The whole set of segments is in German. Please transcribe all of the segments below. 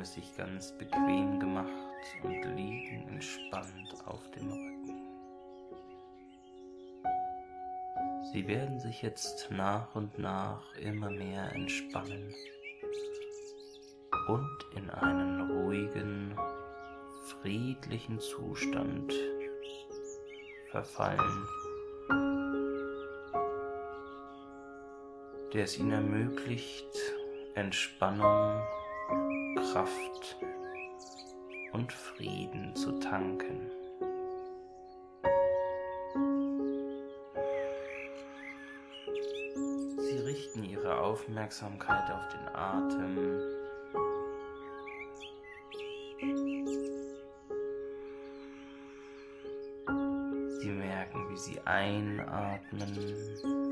es sich ganz bequem gemacht und liegen entspannt auf dem Rücken. Sie werden sich jetzt nach und nach immer mehr entspannen und in einen ruhigen, friedlichen Zustand verfallen, der es ihnen ermöglicht, Entspannung, Kraft und Frieden zu tanken. Sie richten ihre Aufmerksamkeit auf den Atem. Sie merken, wie sie einatmen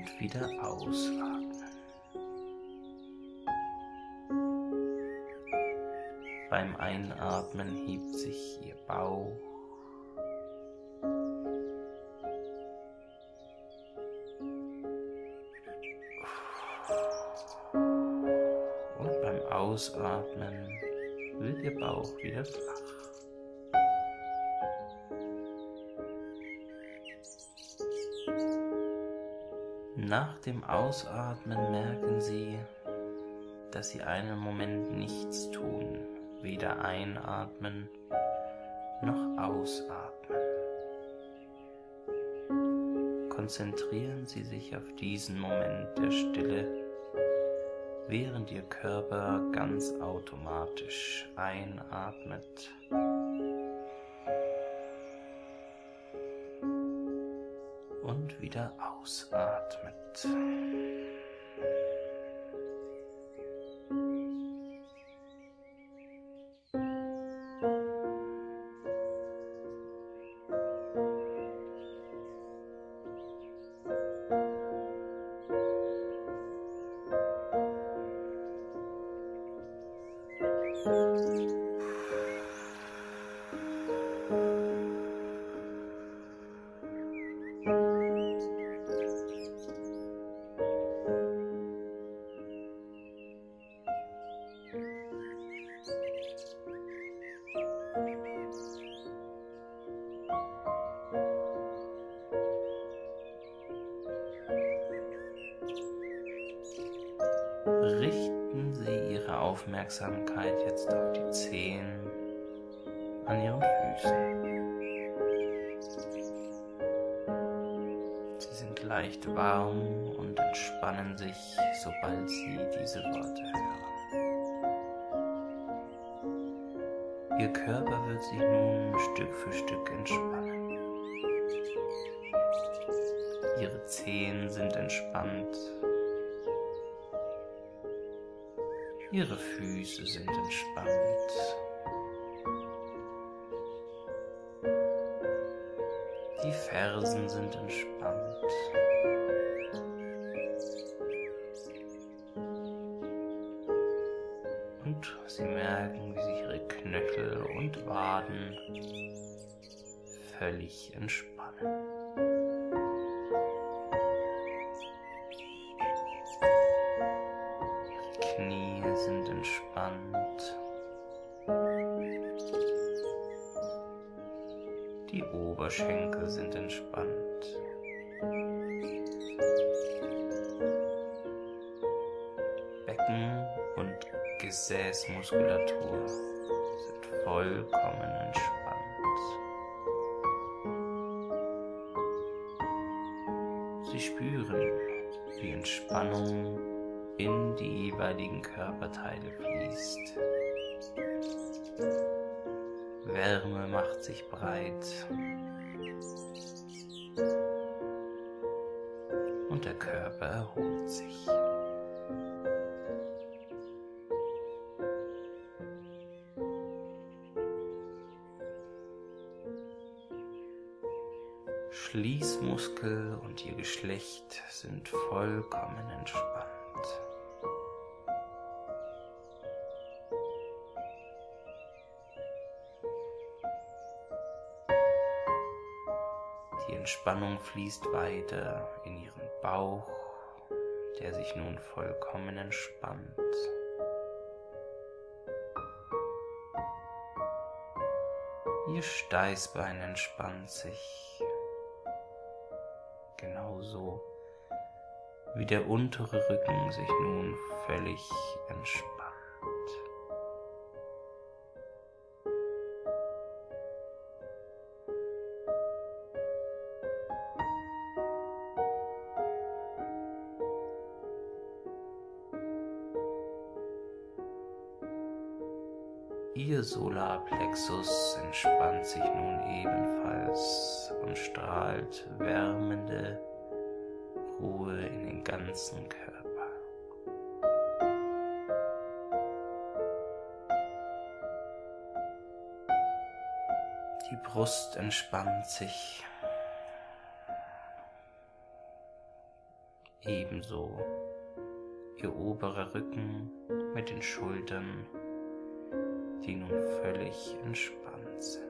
und wieder ausatmen. Beim Einatmen hebt sich Ihr Bauch. Und beim Ausatmen wird Ihr Bauch wieder flach. Nach dem Ausatmen merken Sie, dass Sie einen Moment nichts tun, weder einatmen noch ausatmen. Konzentrieren Sie sich auf diesen Moment der Stille, während Ihr Körper ganz automatisch einatmet wieder ausatmet. Richten Aufmerksamkeit jetzt auf die Zehen an Ihren Füßen. Sie sind leicht warm und entspannen sich, sobald Sie diese Worte hören. Ihr Körper wird sich nun Stück für Stück entspannen. Ihre Zehen sind entspannt. Ihre Füße sind entspannt. Die Fersen sind entspannt. Und Sie merken, wie sich Ihre Knöchel und Waden völlig entspannen. Die Oberschenkel sind entspannt. Becken und Gesäßmuskulatur sind vollkommen entspannt. Sie spüren, wie Entspannung in die jeweiligen Körperteile fließt. Wärme macht sich breit und der Körper erholt sich. Schließmuskel und ihr Geschlecht sind vollkommen entspannt. Entspannung fließt weiter in ihren Bauch, der sich nun vollkommen entspannt. Ihr Steißbein entspannt sich genauso wie der untere Rücken sich nun völlig entspannt. Ihr Solarplexus entspannt sich nun ebenfalls und strahlt wärmende Ruhe in den ganzen Körper. Die Brust entspannt sich ebenso ihr oberer Rücken mit den Schultern die nun völlig entspannt sind.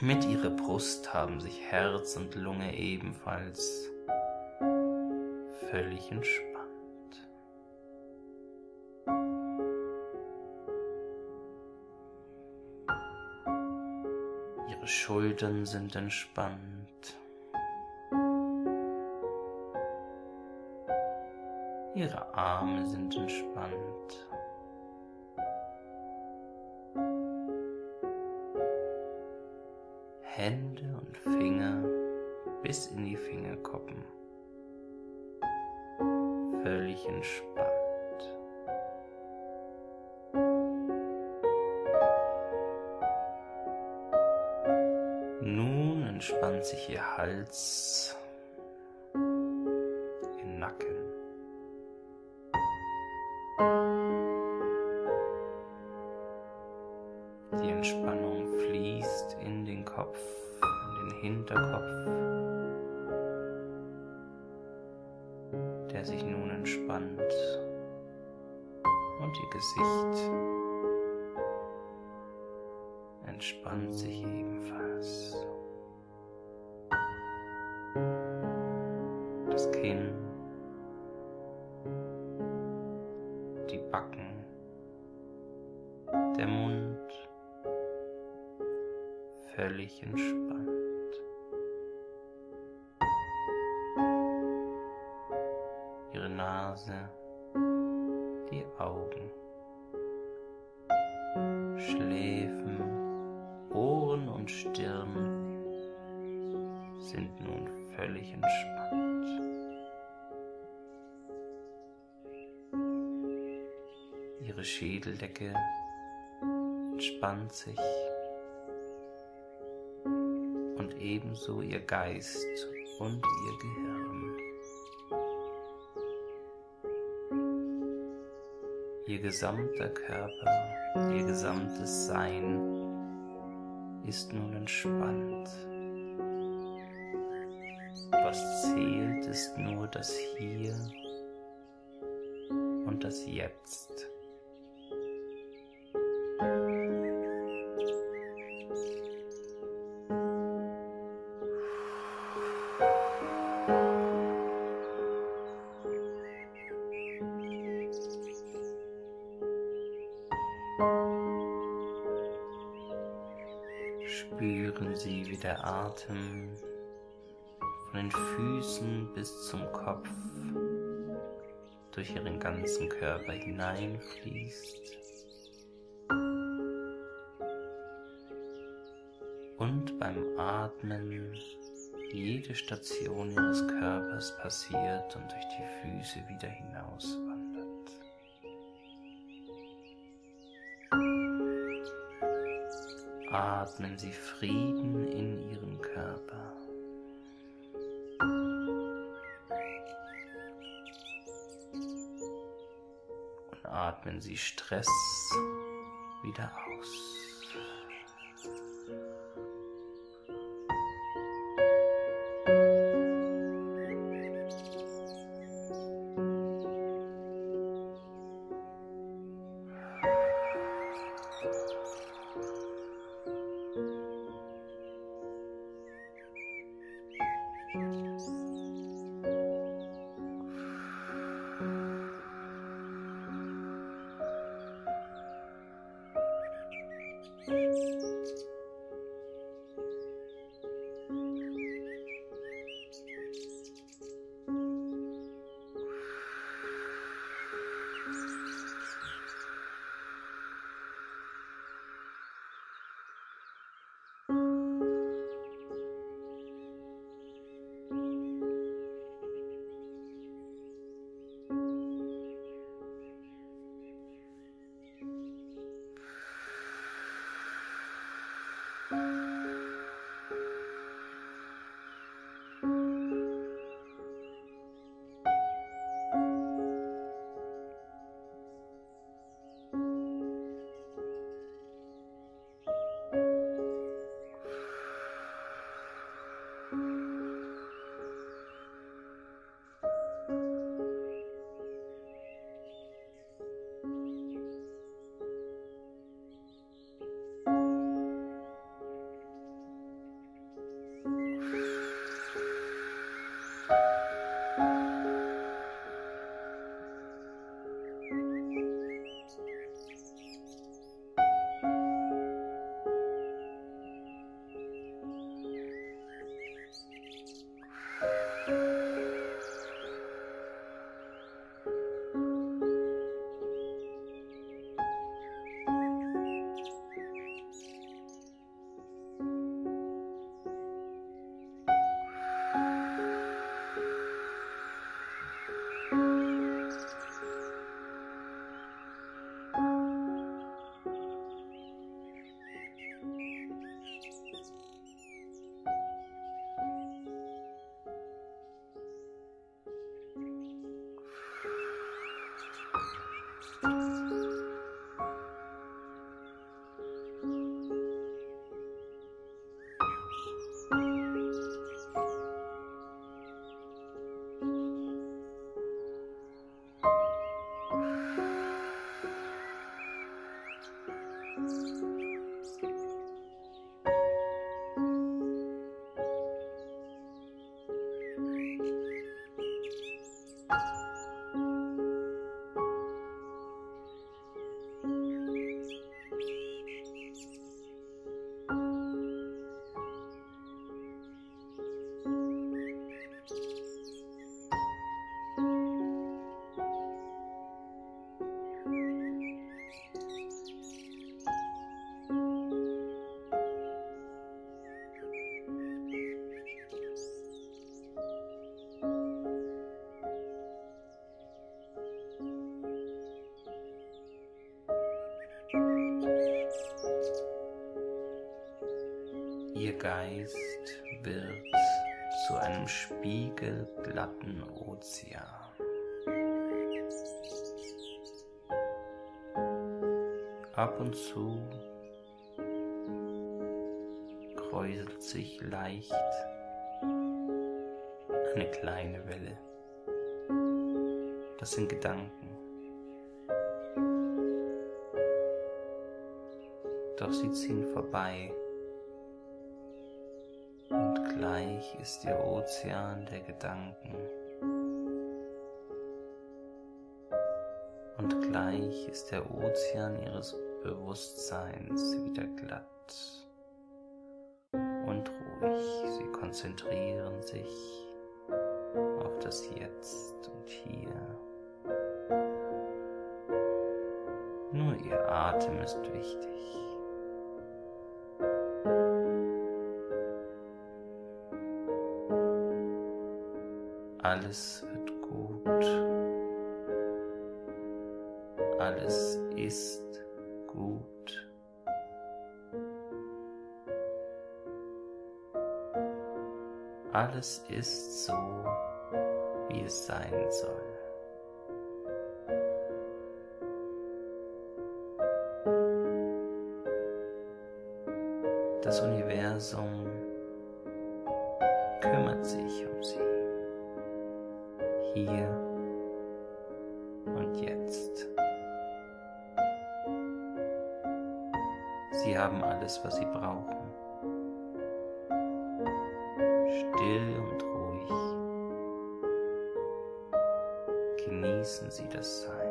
Mit ihrer Brust haben sich Herz und Lunge ebenfalls völlig entspannt. Ihre Schultern sind entspannt. Ihre Arme sind entspannt. Hände und Finger bis in die Fingerkuppen. Völlig entspannt. Nun entspannt sich Ihr Hals, völlig entspannt. Ihre Nase, die Augen, Schläfen, Ohren und Stirn sind nun völlig entspannt. Ihre Schädeldecke entspannt sich und ebenso ihr Geist und ihr Gehirn. Ihr gesamter Körper, ihr gesamtes Sein ist nun entspannt. Was zählt, ist nur das Hier und das Jetzt. Atem. Von den Füßen bis zum Kopf. Durch Ihren ganzen Körper hineinfließt. Und beim Atmen jede Station Ihres Körpers passiert und durch die Füße wieder hinauswandert. Atmen Sie Frieden in Ihrem Körper. Und atmen Sie Stress wieder aus. Geist wird zu einem spiegelglatten Ozean. Ab und zu kräuselt sich leicht eine kleine Welle. Das sind Gedanken. Doch sie ziehen vorbei gleich ist der Ozean der Gedanken und gleich ist der Ozean ihres Bewusstseins wieder glatt und ruhig. Sie konzentrieren sich auf das Jetzt und hier. Nur ihr Atem ist wichtig. Alles wird gut. Alles ist gut. Alles ist so, wie es sein soll. Das Universum was sie brauchen. Still und ruhig. Genießen Sie das Sein.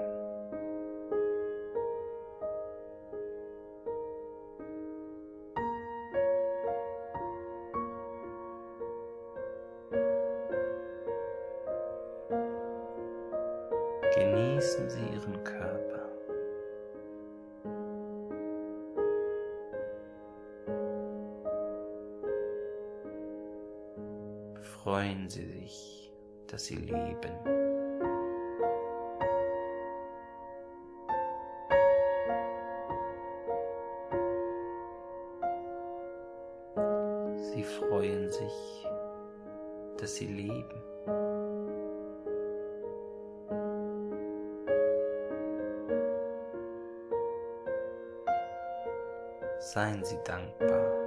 Seien Sie dankbar.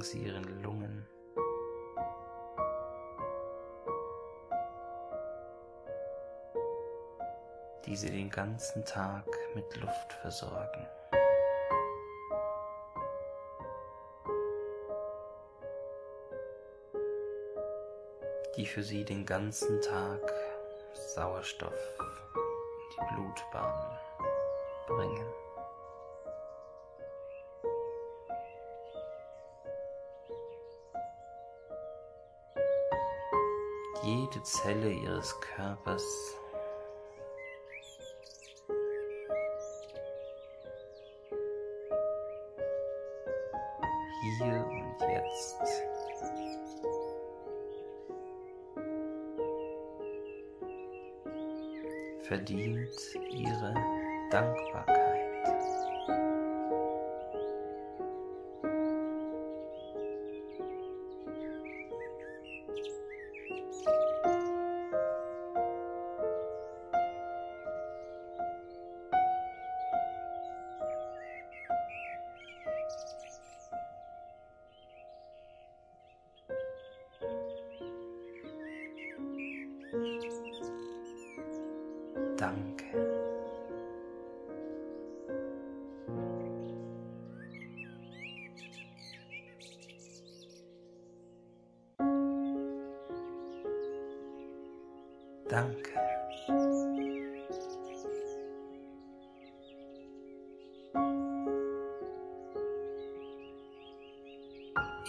Danken Sie Ihren Lungen. die Sie den ganzen Tag mit Luft versorgen. die für Sie den ganzen Tag Sauerstoff in die Blutbahn bringen. Jede Zelle Ihres Körpers hier und jetzt verdient ihre Dankbarkeit. Danke.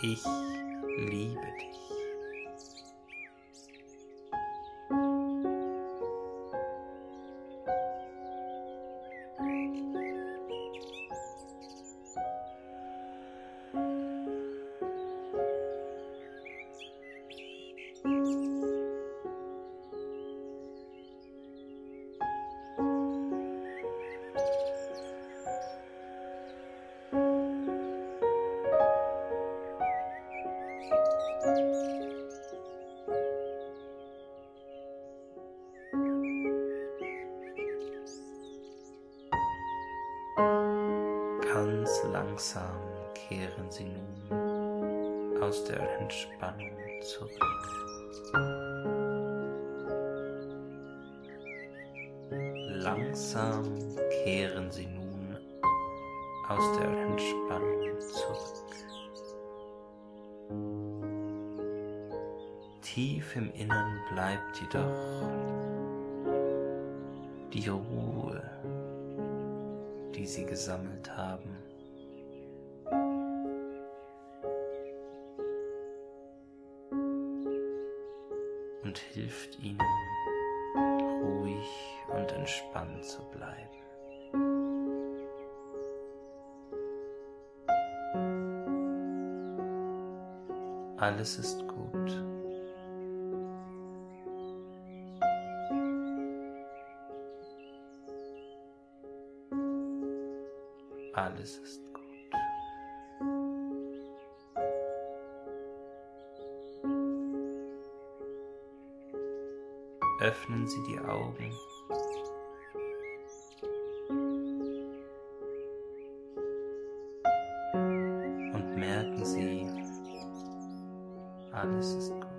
Ich liebe dich. Ganz langsam kehren Sie nun aus der Entspannung zurück. Langsam kehren Sie nun aus der Entspannung zurück. Im Innern bleibt jedoch die Ruhe die sie gesammelt haben. Und hilft ihnen, ruhig und entspannt zu bleiben. Alles ist gut. Alles ist gut. Öffnen Sie die Augen. Und merken Sie, alles ist gut.